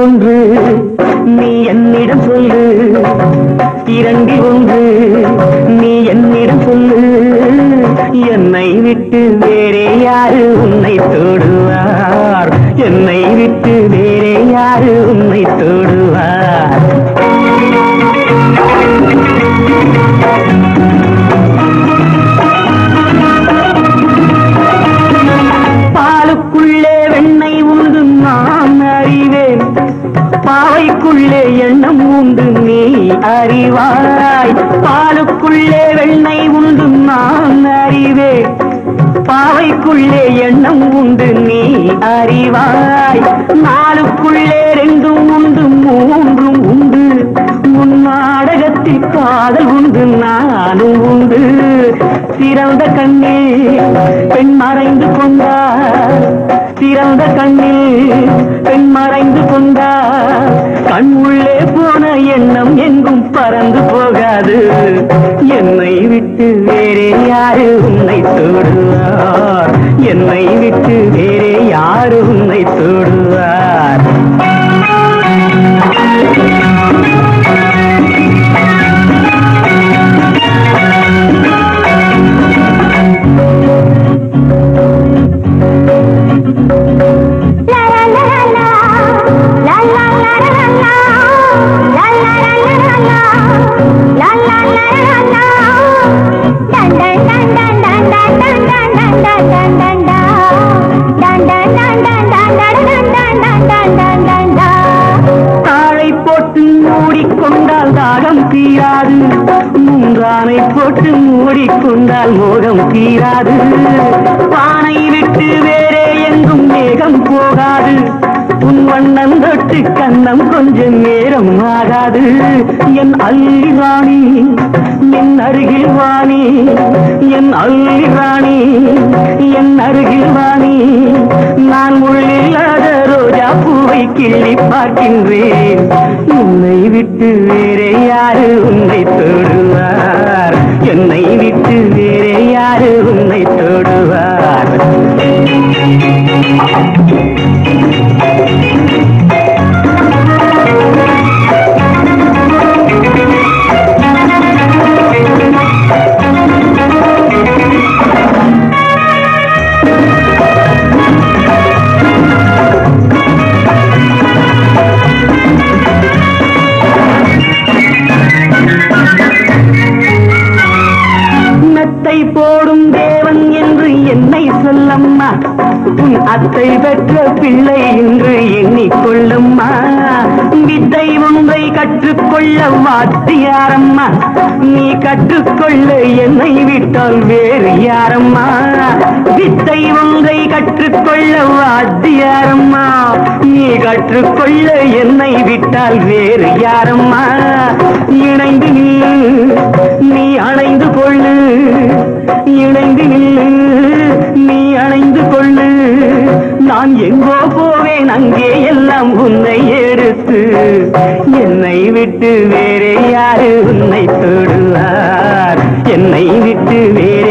ஒன்று. நீ என்னிடம் சொல்லு. இரண்டில் ஒன்று. நீ என்னிடம் சொல்லு. என்னை விட்டு வேறே யாரு உன்னை தொடுவார்? என்னை விட்டு வேறே யாரு உன்னை தொடுவார்? பாவைக்குள்ளே எண்ணம் உண்டு நீ அறிவாய் பாலுக்குள்ளே வெண்ணை உண்டு நான் அறிவே பாவைக்குள்ளே எண்ணம் உண்டு நீ அறிவாய் நாளுக்குள்ளே ரெண்டும் உண்டு மூன்றும் உண்டு. உன் நாடகத்தில் காதல் உண்டு நானும் உண்டு. சிறந்த கண்ணில் பெண் மறைந்து கொண்டார். சிறந்த கண்ணில் பெண் மறைந்து கொண்டார். பறந்து போகாது. என்னை விட்டு வேறே யாரு உன்னை தொடுவார்? என்னை விட்டு வேறே யாரு உன்னை தொடுவார்? மூடிக்கொண்டால் தாகம் தீராது. மூன்றானை போட்டு மூடிக்கொண்டால் மோகம் தீராது. பானை விட்டு கண்ணம் கொஞ்சம் நேரம் ஆகாது. என் அள்ளி ராணி என் அருகில் வாணி என் அள்ளி ராணி என் அருகில் வாணி. நான் உள்ளில்லாத ரோஜா பூவை கிள்ளி பார்க்கின்றேன். உன்னை விட்டு வேறே யாரு உன்னை தொடுவார்? என்னை விட்டு வேறே யாரு உன்னை தொடுவார்? Thank you. அத்தை போடும் தேவன் என்று என்னை சொல்லம்மா. உன் அத்தை பெற்ற பிள்ளை என்று எண்ணிக்கொள்ளம்மா வித்தை ஒன்றை கற்றுக்கொள்ள வாத்தியாரம்மா. நீ கற்றுக்கொள்ள என்னை விட்டால் வேறு யாரம்மா. வித்தை ஒன்றை கற்றுக்கொள்ள வாத்தியாரம்மா. நீ கற்றுக்கொள்ள என்னை விட்டால் வேறு யாரம்மா. இணைந்து நீ அணைந்து கொள்ளு. அங்கே எல்லாம் உன்னை எடுத்து என்னை விட்டு வேறே யாரு உன்னை தொடுவார்? என்னை விட்டு வேறு